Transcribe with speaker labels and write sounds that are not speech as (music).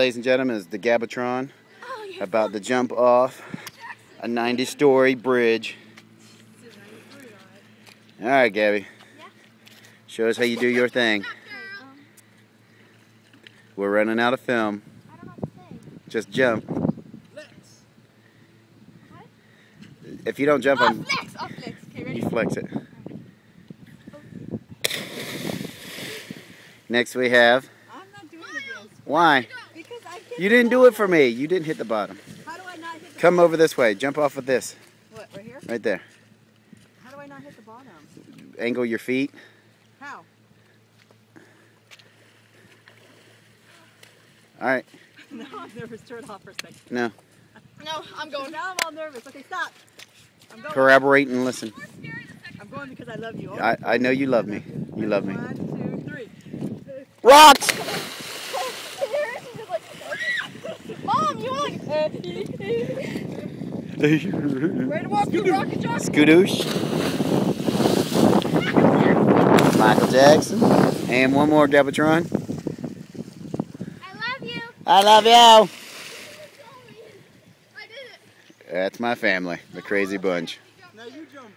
Speaker 1: ladies and gentlemen, is the Gabatron
Speaker 2: Oh,
Speaker 1: about to jump off a 90-story bridge. All right,
Speaker 2: Gaby.
Speaker 1: Show us how you do your thing. We're running out of film.
Speaker 2: I don't know what to say.
Speaker 1: Just jump. If you don't jump,
Speaker 2: Oh,
Speaker 1: I'm,
Speaker 2: flex! Oh.
Speaker 1: You flex it. Next we have.
Speaker 3: I'm not doing this
Speaker 1: Why?
Speaker 3: Because I can't.
Speaker 1: You didn't do it for me. You didn't hit the bottom.
Speaker 3: How do I not hit the
Speaker 1: Come over this way. Jump off of this.
Speaker 3: What, right here?
Speaker 1: Right there.
Speaker 3: How do I not hit the bottom?
Speaker 1: Angle your feet.
Speaker 3: How?
Speaker 1: All right. (laughs)
Speaker 3: No, I'm nervous. Turn off for a second.
Speaker 1: No.
Speaker 2: No, I'm going.
Speaker 3: Now I'm all nervous. Okay, stop. I'm going.
Speaker 1: Corroborate and listen.
Speaker 3: I'm going because I love you.
Speaker 1: I, I know you love me. You love me.
Speaker 3: One, two, three.
Speaker 1: Rocks!
Speaker 2: You want?
Speaker 3: To walk through rocket jump.
Speaker 1: Skadoosh. Michael Jackson. And one more Gabatron.
Speaker 2: I love you.
Speaker 1: I love you.
Speaker 2: I did it.
Speaker 1: That's my family, the crazy bunch.
Speaker 3: Now you jump.